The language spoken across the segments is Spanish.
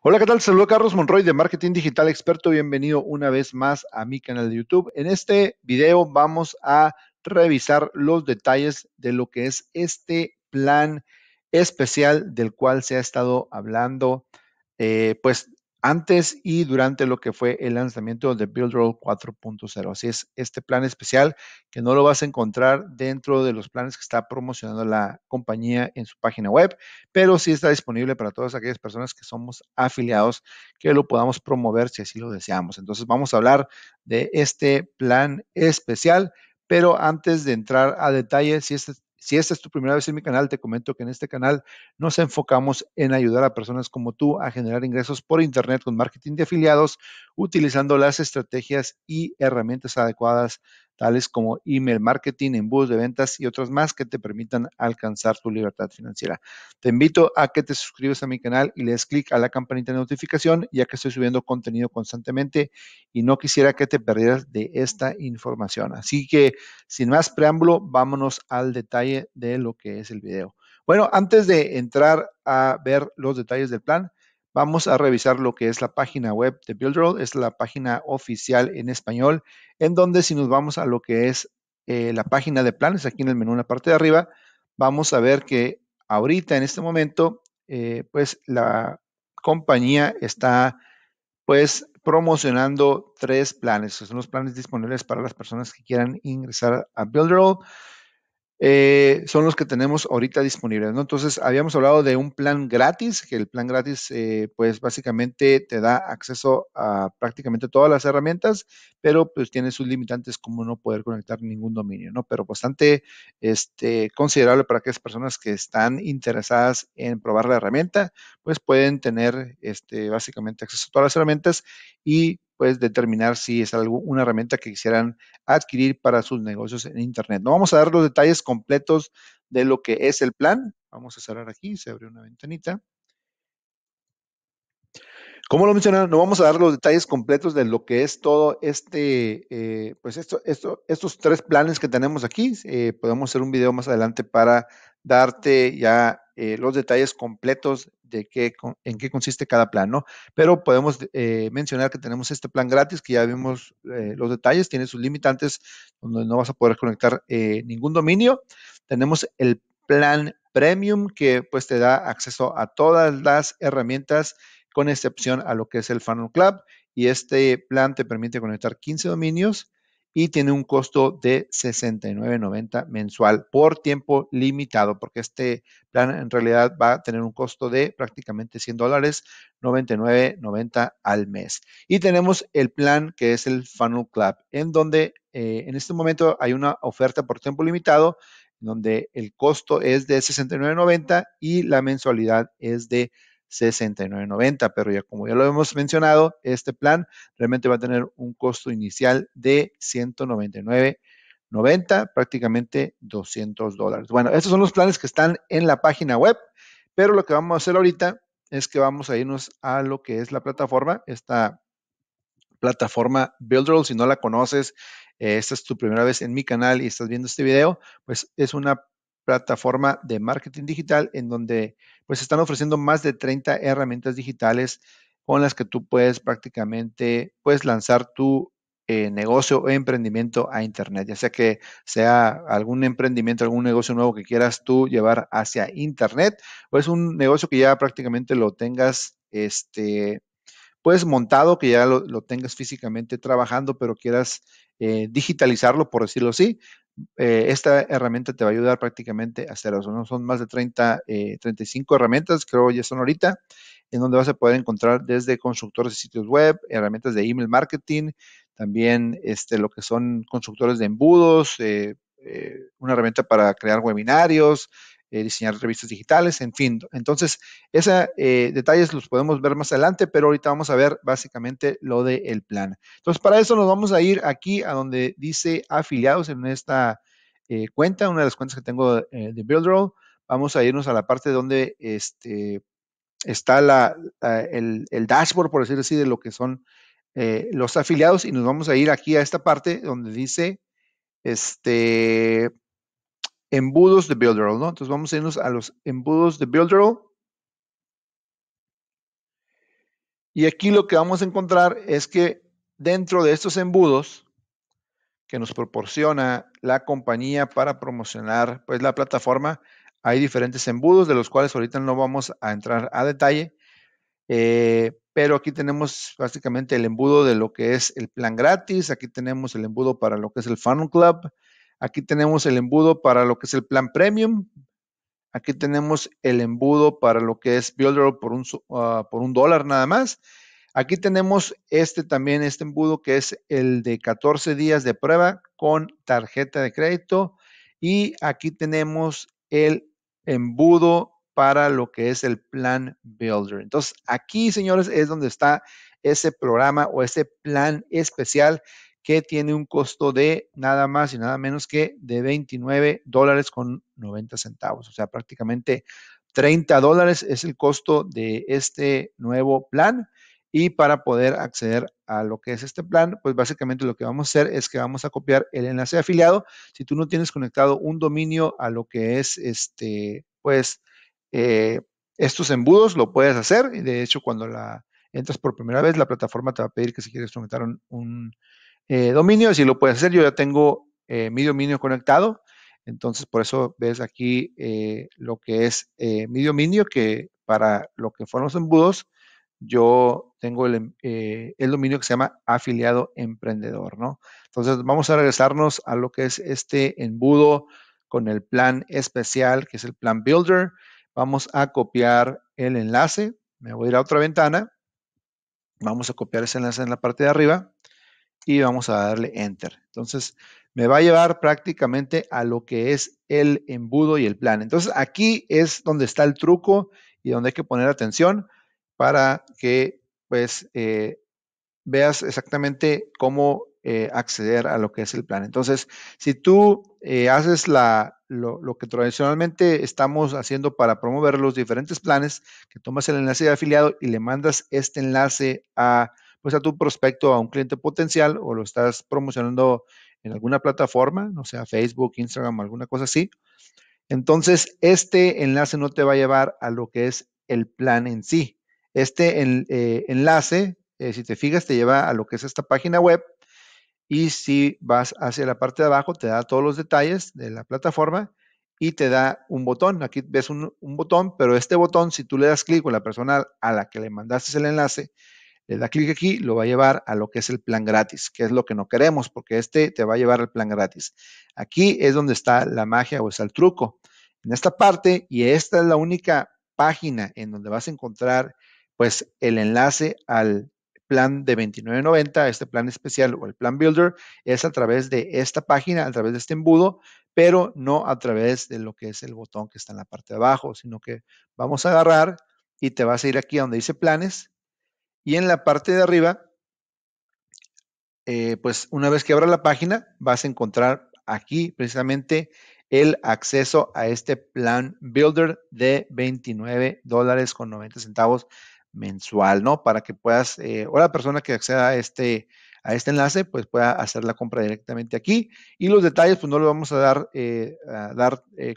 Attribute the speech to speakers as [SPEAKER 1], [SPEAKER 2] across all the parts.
[SPEAKER 1] Hola, ¿qué tal? Saludo a Carlos Monroy de Marketing Digital Experto. Bienvenido una vez más a mi canal de YouTube. En este video vamos a revisar los detalles de lo que es este plan especial del cual se ha estado hablando eh, pues antes y durante lo que fue el lanzamiento de BuildRoll 4.0. Así es, este plan especial que no lo vas a encontrar dentro de los planes que está promocionando la compañía en su página web, pero sí está disponible para todas aquellas personas que somos afiliados, que lo podamos promover si así lo deseamos. Entonces vamos a hablar de este plan especial, pero antes de entrar a detalle, si este si esta es tu primera vez en mi canal, te comento que en este canal nos enfocamos en ayudar a personas como tú a generar ingresos por Internet con marketing de afiliados, utilizando las estrategias y herramientas adecuadas tales como email marketing, embudos de ventas y otras más que te permitan alcanzar tu libertad financiera. Te invito a que te suscribas a mi canal y le des clic a la campanita de notificación ya que estoy subiendo contenido constantemente y no quisiera que te perdieras de esta información. Así que sin más preámbulo, vámonos al detalle de lo que es el video. Bueno, antes de entrar a ver los detalles del plan, vamos a revisar lo que es la página web de Buildroll. Es la página oficial en español, en donde si nos vamos a lo que es eh, la página de planes, aquí en el menú en la parte de arriba, vamos a ver que ahorita en este momento, eh, pues la compañía está pues promocionando tres planes. Son los planes disponibles para las personas que quieran ingresar a Buildroll. Eh, son los que tenemos ahorita disponibles. Entonces, habíamos hablado de un plan gratis, que el plan gratis, eh, pues básicamente te da acceso a prácticamente todas las herramientas, pero pues tiene sus limitantes como no poder conectar ningún dominio, ¿no? Pero bastante este, considerable para aquellas personas que están interesadas en probar la herramienta, pues pueden tener este, básicamente acceso a todas las herramientas y pues determinar si es algo, una herramienta que quisieran adquirir para sus negocios en Internet. No vamos a dar los detalles completos de lo que es el plan. Vamos a cerrar aquí, se abre una ventanita. Como lo mencionaba, no vamos a dar los detalles completos de lo que es todo este, eh, pues esto, esto, estos tres planes que tenemos aquí. Eh, podemos hacer un video más adelante para darte ya eh, los detalles completos de qué, en qué consiste cada plan, ¿no? Pero podemos eh, mencionar que tenemos este plan gratis, que ya vimos eh, los detalles, tiene sus limitantes, donde no vas a poder conectar ningún dominio. Tenemos el plan premium, que pues te da acceso a todas las herramientas, con excepción a lo que es el Funnel Club. Y este plan te permite conectar 15 dominios y tiene un costo de 69.90 mensual por tiempo limitado, porque este plan en realidad va a tener un costo de prácticamente 100 dólares, 99.90 al mes. Y tenemos el plan que es el Funnel Club, en donde eh, en este momento hay una oferta por tiempo limitado, donde el costo es de 69.90 y la mensualidad es de 69.90, pero ya como ya lo hemos mencionado, este plan realmente va a tener un costo inicial de 199.90, prácticamente 200 dólares. Bueno, estos son los planes que están en la página web, pero lo que vamos a hacer ahorita es que vamos a irnos a lo que es la plataforma, esta plataforma Buildroll, si no la conoces, eh, esta es tu primera vez en mi canal y estás viendo este video, pues es una plataforma de marketing digital en donde pues están ofreciendo más de 30 herramientas digitales con las que tú puedes prácticamente pues lanzar tu eh, negocio o emprendimiento a internet, ya sea que sea algún emprendimiento, algún negocio nuevo que quieras tú llevar hacia internet o es un negocio que ya prácticamente lo tengas este pues montado, que ya lo, tengas físicamente trabajando, pero quieras eh, digitalizarlo, por decirlo así, eh, esta herramienta te va a ayudar prácticamente a hacer eso. ¿no? Son más de 30, 35 eh, herramientas, creo ya son ahorita, en donde vas a poder encontrar desde constructores de sitios web, herramientas de email marketing, también este, lo que son constructores de embudos, eh, una herramienta para crear webinarios, eh, diseñar revistas digitales, en fin. Entonces, esos eh, detalles los podemos ver más adelante, pero ahorita vamos a ver básicamente lo del plan. Entonces, para eso nos vamos a ir aquí a donde dice afiliados en esta eh, cuenta, una de las cuentas que tengo de Buildroll. Vamos a irnos a la parte donde este, está la, el, el, dashboard, por decirlo así, de lo que son los afiliados y nos vamos a ir aquí a esta parte donde dice este embudos de Builderall, ¿no? Entonces vamos a irnos a los embudos de Builderall. Y aquí lo que vamos a encontrar es que dentro de estos embudos que nos proporciona la compañía para promocionar pues la plataforma, hay diferentes embudos de los cuales ahorita no vamos a entrar a detalle, eh, pero aquí tenemos básicamente el embudo de lo que es el plan gratis, aquí tenemos el embudo para lo que es el Funnel Club, aquí tenemos el embudo para lo que es el plan premium, aquí tenemos el embudo para lo que es Builder por un, ah, por un dólar nada más. Aquí tenemos este también, este embudo que es el de 14 días de prueba con tarjeta de crédito. Y aquí tenemos el embudo para lo que es el plan Builder. Entonces, aquí, señores, es donde está ese programa o ese plan especial que tiene un costo de nada más y nada menos que de 29 dólares con 90 centavos. O sea, prácticamente 30 dólares es el costo de este nuevo plan. Y para poder acceder a lo que es este plan, pues básicamente lo que vamos a hacer es que vamos a copiar el enlace afiliado. Si tú no tienes conectado un dominio a lo que es este, pues eh, estos embudos, lo puedes hacer. Y de hecho, cuando la entras por primera vez, la plataforma te va a pedir que si quieres conectar un, eh, dominio, si lo puedes hacer. Yo ya tengo eh, mi dominio conectado. Entonces, por eso ves aquí lo que es mi dominio, que para lo que fueron los embudos, yo tengo el, eh, el, dominio que se llama afiliado emprendedor, ¿no? Entonces vamos a regresarnos a lo que es este embudo con el plan especial, que es el plan Builder. Vamos a copiar el enlace. Me voy a ir a otra ventana. Vamos a copiar ese enlace en la parte de arriba y vamos a darle Enter. Entonces me va a llevar prácticamente a lo que es el embudo y el plan. Entonces aquí es donde está el truco y donde hay que poner atención para que pues eh, veas exactamente cómo eh, acceder a lo que es el plan. Entonces, si tú eh, haces la, lo, que tradicionalmente estamos haciendo para promover los diferentes planes, que tomas el enlace de afiliado y le mandas este enlace a, pues a tu prospecto, a un cliente potencial, o lo estás promocionando en alguna plataforma, no sea Facebook, Instagram, alguna cosa así. Entonces, este enlace no te va a llevar a lo que es el plan en sí. Este eh, enlace, eh, si te fijas, te lleva a lo que es esta página web y si vas hacia la parte de abajo, te da todos los detalles de la plataforma y te da un botón. Aquí ves un, botón, pero este botón, si tú le das clic con la persona a la que le mandaste el enlace, le da clic aquí, lo va a llevar a lo que es el plan gratis, que es lo que no queremos, porque este te va a llevar al plan gratis. Aquí es donde está la magia o está el truco. En esta parte, y esta es la única página en donde vas a encontrar pues el enlace al plan de 29.90, este plan especial o el plan builder, es a través de esta página, a través de este embudo, pero no a través de lo que es el botón que está en la parte de abajo, sino que vamos a agarrar y te vas a ir aquí donde dice planes y en la parte de arriba, eh, pues una vez que abra la página, vas a encontrar aquí precisamente el acceso a este plan builder de 29 dólares con 90 centavos mensual, ¿no? Para que puedas, eh, o la persona que acceda a este, a este enlace, pues pueda hacer la compra directamente aquí. Y los detalles, pues no los vamos a dar, eh, dar eh,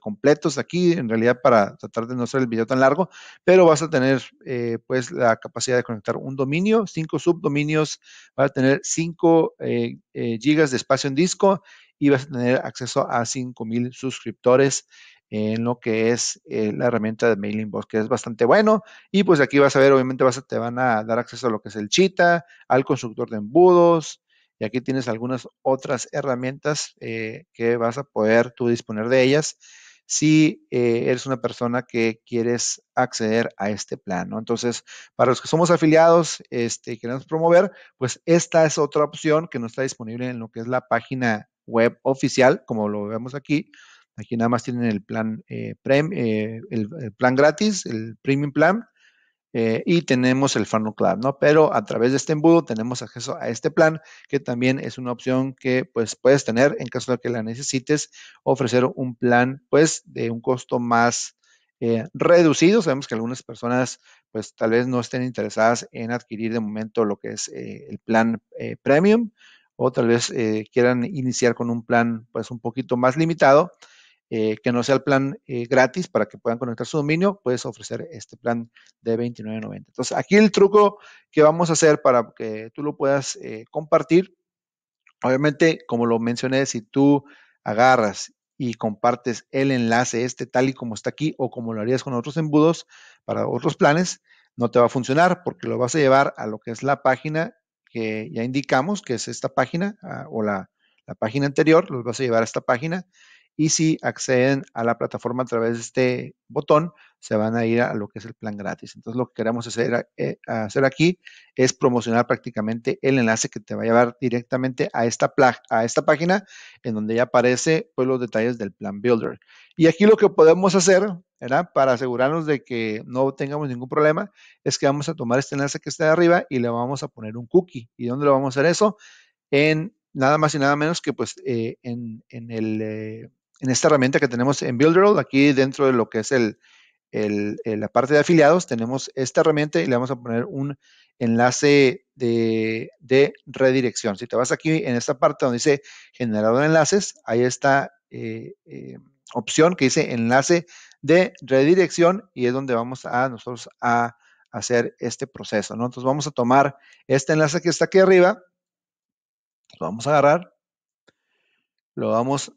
[SPEAKER 1] completos aquí, en realidad para tratar de no hacer el video tan largo, pero vas a tener pues la capacidad de conectar un dominio, cinco subdominios, vas a tener 5 gigas de espacio en disco y vas a tener acceso a 5000 suscriptores en lo que es eh, la herramienta de Mailing Box, que es bastante bueno. Y pues aquí vas a ver, obviamente te van a dar acceso a lo que es el Cheetah, al constructor de embudos, y aquí tienes algunas otras herramientas eh, que vas a poder tú disponer de ellas si eh, eres una persona que quieres acceder a este plan, Entonces, para los que somos afiliados este, y queremos promover, pues esta es otra opción que no está disponible en lo que es la página web oficial, como lo vemos aquí, Aquí nada más tienen el plan, eh, eh, el, plan gratis, el premium plan, eh, y tenemos el Funnel Club, ¿no? Pero a través de este embudo tenemos acceso a este plan, que también es una opción que pues puedes tener en caso de que la necesites, ofrecer un plan pues de un costo más reducido. Sabemos que algunas personas pues tal vez no estén interesadas en adquirir de momento lo que es el plan premium o tal vez quieran iniciar con un plan pues un poquito más limitado eh, que no sea el plan eh, gratis para que puedan conectar su dominio, puedes ofrecer este plan de 29.90. Entonces, aquí el truco que vamos a hacer para que tú lo puedas eh, compartir, obviamente, como lo mencioné, si tú agarras y compartes el enlace este tal y como está aquí o como lo harías con otros embudos para otros planes, no te va a funcionar porque lo vas a llevar a lo que es la página que ya indicamos, que es esta página ah, o la, la página anterior, los vas a llevar a esta página y si acceden a la plataforma a través de este botón, se van a ir a lo que es el plan gratis. Entonces lo que queremos hacer, eh, hacer aquí es promocionar prácticamente el enlace que te va a llevar directamente a esta, a esta página en donde ya aparece pues, los detalles del plan Builder. Y aquí lo que podemos hacer. Para asegurarnos de que no tengamos ningún problema, es que vamos a tomar este enlace que está de arriba y le vamos a poner un cookie. ¿Y dónde lo vamos a hacer eso? En nada más y nada menos que pues eh, en, el, eh, en esta herramienta que tenemos en Builderall, aquí dentro de lo que es el, la parte de afiliados, tenemos esta herramienta y le vamos a poner un enlace de, redirección. Si te vas aquí en esta parte donde dice generador de enlaces, hay esta eh, eh, opción que dice enlace de redirección y es donde vamos a nosotros a hacer este proceso. Entonces vamos a tomar este enlace que está aquí arriba, lo vamos a agarrar, lo vamos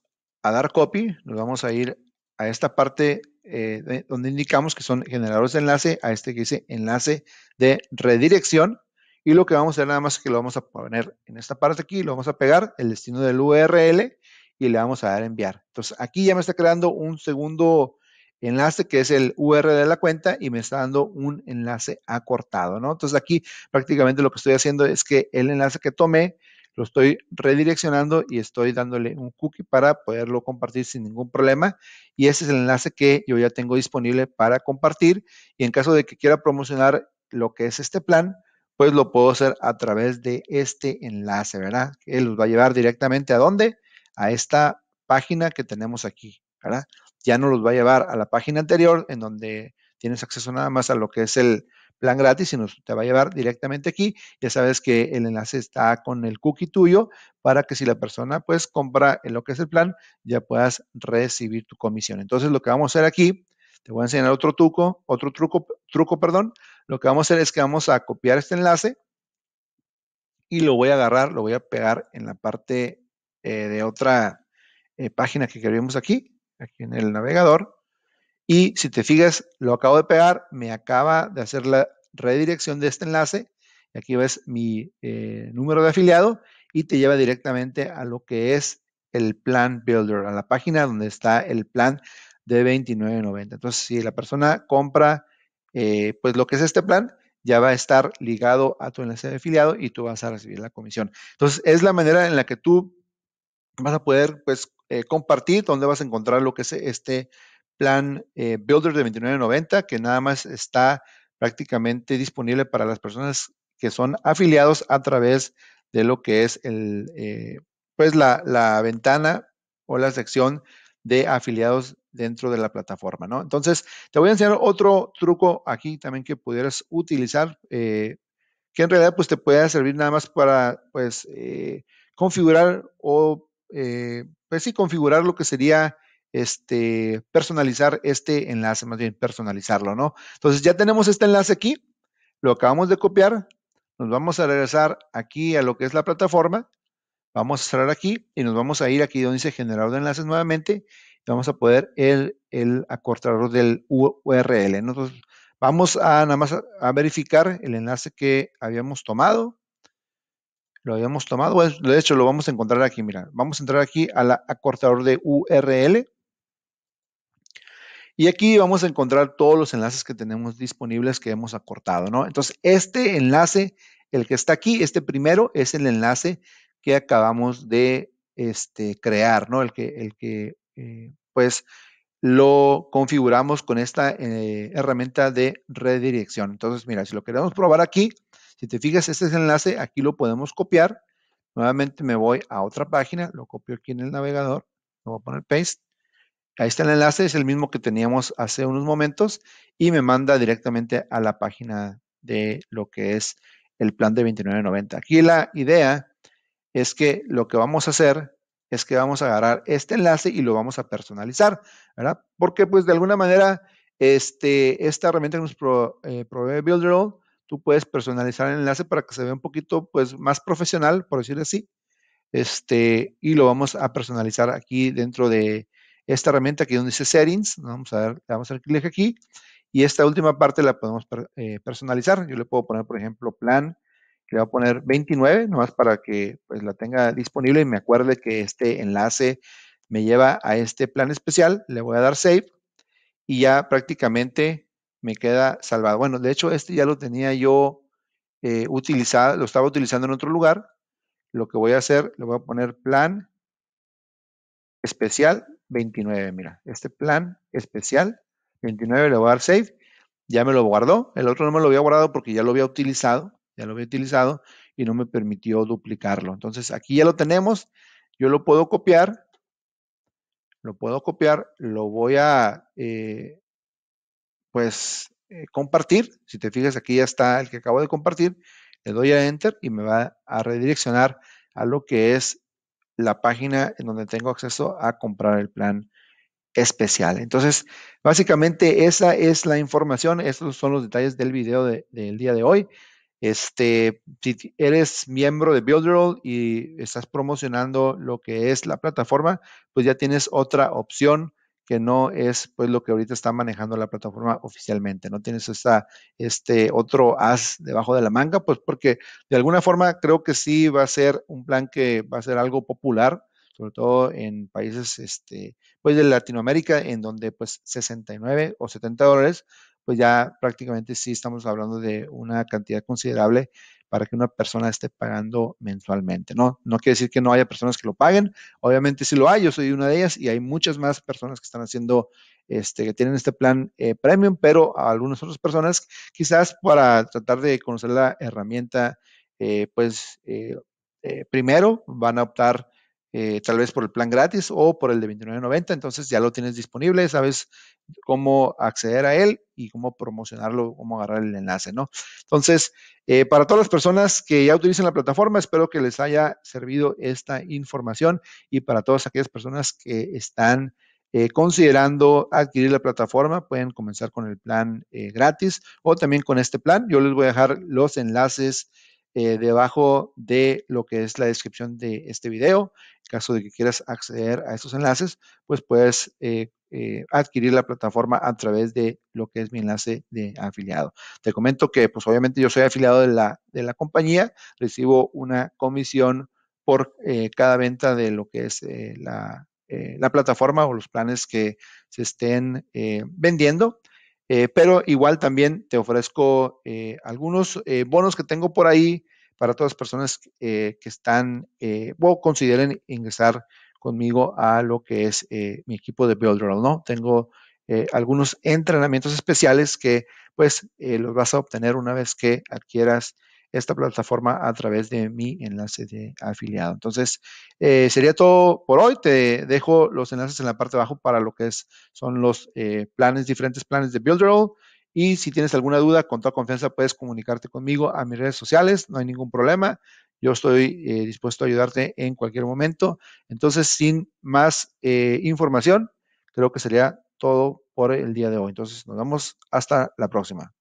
[SPEAKER 1] a dar copy, nos vamos a ir a esta parte eh, donde indicamos que son generadores de enlace, a este que dice enlace de redirección. Y lo que vamos a hacer nada más es que lo vamos a poner en esta parte aquí, lo vamos a pegar, el destino del URL y le vamos a dar enviar. Entonces aquí ya me está creando un segundo enlace que es el URL de la cuenta y me está dando un enlace acortado. Entonces aquí prácticamente lo que estoy haciendo es que el enlace que tomé lo estoy redireccionando y estoy dándole un cookie para poderlo compartir sin ningún problema. Y ese es el enlace que yo ya tengo disponible para compartir. Y en caso de que quiera promocionar lo que es este plan, pues lo puedo hacer a través de este enlace, ¿verdad? Que los va a llevar directamente a dónde? A esta página que tenemos aquí, ¿verdad? Ya no los va a llevar a la página anterior en donde tienes acceso nada más a lo que es el, plan gratis nos te va a llevar directamente aquí. Ya sabes que el enlace está con el cookie tuyo para que si la persona pues compra en lo que es el plan, ya puedas recibir tu comisión. Entonces lo que vamos a hacer aquí, te voy a enseñar otro truco, otro truco, truco, perdón. Lo que vamos a hacer es que vamos a copiar este enlace y lo voy a agarrar, lo voy a pegar en la parte eh, de otra eh, página que queremos aquí, aquí en el navegador. Y si te fijas, lo acabo de pegar, me acaba de hacer la redirección de este enlace. Aquí ves mi eh, número de afiliado y te lleva directamente a lo que es el plan Builder, a la página donde está el plan de 29.90. Entonces, si la persona compra eh, pues lo que es este plan, ya va a estar ligado a tu enlace de afiliado y tú vas a recibir la comisión. Entonces, es la manera en la que tú vas a poder pues eh, compartir donde vas a encontrar lo que es este plan eh, Builder de 29.90 que nada más está prácticamente disponible para las personas que son afiliados a través de lo que es el, eh, pues la, la, ventana o la sección de afiliados dentro de la plataforma, ¿no? Entonces, te voy a enseñar otro truco aquí también que pudieras utilizar, eh, que en realidad pues te puede servir nada más para pues configurar o pues sí, configurar lo que sería este, personalizar este enlace, más bien personalizarlo, ¿no? Entonces ya tenemos este enlace aquí, lo acabamos de copiar, nos vamos a regresar aquí a lo que es la plataforma, vamos a cerrar aquí y nos vamos a ir aquí donde dice generador de enlaces nuevamente vamos a poder el, el acortador del URL. Entonces vamos a nada más a, verificar el enlace que habíamos tomado, lo habíamos tomado, de hecho lo vamos a encontrar aquí, mira, vamos a entrar aquí al acortador de URL y aquí vamos a encontrar todos los enlaces que tenemos disponibles que hemos acortado, ¿no? Entonces, este enlace, el que está aquí, este primero, es el enlace que acabamos de este, crear, ¿no? El que, el que eh, pues, lo configuramos con esta eh, herramienta de redirección. Entonces, mira, si lo queremos probar aquí, si te fijas, este es el enlace, aquí lo podemos copiar. Nuevamente me voy a otra página, lo copio aquí en el navegador, lo voy a poner paste Ahí está el enlace, es el mismo que teníamos hace unos momentos y me manda directamente a la página de lo que es el plan de 29.90. Aquí la idea es que lo que vamos a hacer es que vamos a agarrar este enlace y lo vamos a personalizar, ¿verdad? Porque pues de alguna manera este, esta herramienta que nos eh, provee Builderall, tú puedes personalizar el enlace para que se vea un poquito pues más profesional, por decirlo así. Este, y lo vamos a personalizar aquí dentro de esta herramienta aquí donde dice settings. Vamos a dar, vamos a dar clic aquí y esta última parte la podemos eh, personalizar. Yo le puedo poner, por ejemplo, plan le voy a poner 29, nomás para que pues, la tenga disponible y me acuerde que este enlace me lleva a este plan especial. Le voy a dar save y ya prácticamente me queda salvado. Bueno, de hecho, este ya lo tenía yo eh, utilizado, lo estaba utilizando en otro lugar. Lo que voy a hacer, le voy a poner plan especial 29. Mira, este plan especial 29 le voy a dar save. Ya me lo guardó. El otro no me lo había guardado porque ya lo había utilizado ya lo había utilizado y no me permitió duplicarlo. Entonces aquí ya lo tenemos, yo lo puedo copiar, lo puedo copiar, lo voy a eh, pues eh, compartir. Si te fijas aquí ya está el que acabo de compartir, le doy a enter y me va a redireccionar a lo que es la página en donde tengo acceso a comprar el plan especial. Entonces, básicamente esa es la información, estos son los detalles del video del día de hoy. Este, si eres miembro de Builderall y estás promocionando lo que es la plataforma, pues ya tienes otra opción que no es pues lo que ahorita está manejando la plataforma oficialmente, no tienes esta, este otro as debajo de la manga, pues porque de alguna forma creo que sí va a ser un plan que va a ser algo popular, sobre todo en países este, pues de Latinoamérica, en donde pues 69 o 70 dólares pues ya prácticamente sí estamos hablando de una cantidad considerable para que una persona esté pagando mensualmente, ¿no? No quiere decir que no haya personas que lo paguen, obviamente sí lo hay, yo soy una de ellas y hay muchas más personas que están haciendo, este, que tienen este plan eh, premium, pero algunas otras personas quizás para tratar de conocer la herramienta, eh, pues eh, primero van a optar eh, tal vez por el plan gratis o por el de 29.90, entonces ya lo tienes disponible, sabes cómo acceder a él y cómo promocionarlo, cómo agarrar el enlace, ¿no? Entonces, eh, para todas las personas que ya utilizan la plataforma, espero que les haya servido esta información y para todas aquellas personas que están eh, considerando adquirir la plataforma, pueden comenzar con el plan gratis o también con este plan. Yo les voy a dejar los enlaces eh, debajo de lo que es la descripción de este video. En caso de que quieras acceder a estos enlaces, pues puedes eh, eh, adquirir la plataforma a través de lo que es mi enlace de afiliado. Te comento que, pues obviamente yo soy afiliado de la, de la compañía, recibo una comisión por cada venta de lo que es la, la, plataforma o los planes que se estén vendiendo. Eh, pero igual también te ofrezco eh, algunos eh, bonos que tengo por ahí para todas las personas que están o consideren ingresar conmigo a lo que es mi equipo de Builderall, ¿no? Tengo algunos entrenamientos especiales que pues los vas a obtener una vez que adquieras esta plataforma a través de mi enlace de afiliado. Entonces, eh, sería todo por hoy. Te dejo los enlaces en la parte de abajo para lo que es, son los eh, planes, diferentes planes de Builderall. Y si tienes alguna duda, con toda confianza puedes comunicarte conmigo a mis redes sociales, no hay ningún problema. Yo estoy eh, dispuesto a ayudarte en cualquier momento. Entonces, sin más información, creo que sería todo por el día de hoy. Entonces, nos vemos hasta la próxima.